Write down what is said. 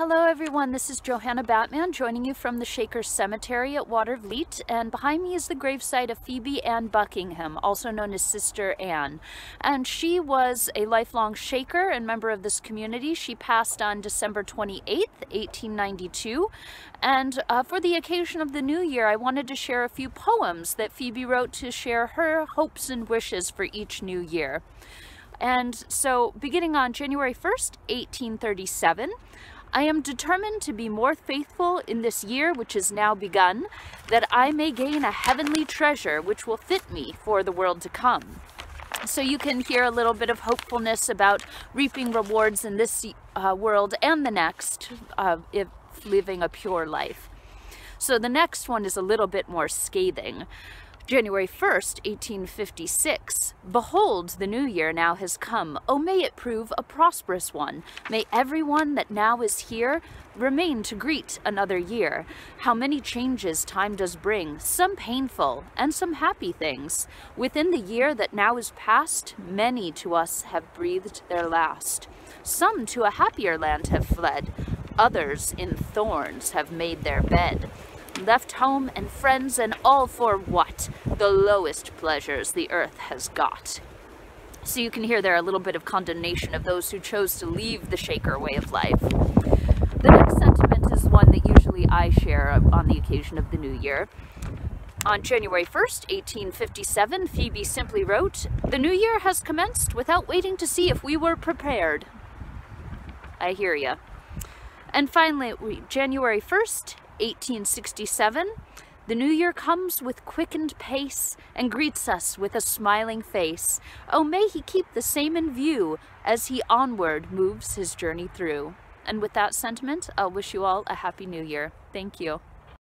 Hello everyone, this is Johanna Batman joining you from the Shaker Cemetery at Watervliet and behind me is the gravesite of Phebe Ann Buckingham, also known as Sister Anne. And she was a lifelong Shaker and member of this community. She passed on December 28th, 1892. And uh, for the occasion of the new year, I wanted to share a few poems that Phebe wrote to share her hopes and wishes for each new year. And so beginning on January 1st, 1837, I am determined to be more faithful in this year which is now begun, that I may gain a heavenly treasure which will fit me for the world to come. So you can hear a little bit of hopefulness about reaping rewards in this uh, world and the next uh, if living a pure life. So the next one is a little bit more scathing. January 1st, 1856. Behold, the new year now has come. Oh, may it prove a prosperous one. May everyone that now is here remain to greet another year. How many changes time does bring, some painful and some happy things. Within the year that now is past, many to us have breathed their last. Some to a happier land have fled, others in thorns have made their bed left home and friends and all for what? The lowest pleasures the earth has got. So you can hear there a little bit of condemnation of those who chose to leave the Shaker way of life. The next sentiment is one that usually I share on the occasion of the new year. On January 1st, 1857, Phebe simply wrote, The new year has commenced without waiting to see if we were prepared. I hear ya. And finally, January 1st, 1867, the new year comes with quickened pace and greets us with a smiling face. Oh, may he keep the same in view as he onward moves his journey through. And with that sentiment, I'll wish you all a happy new year. Thank you.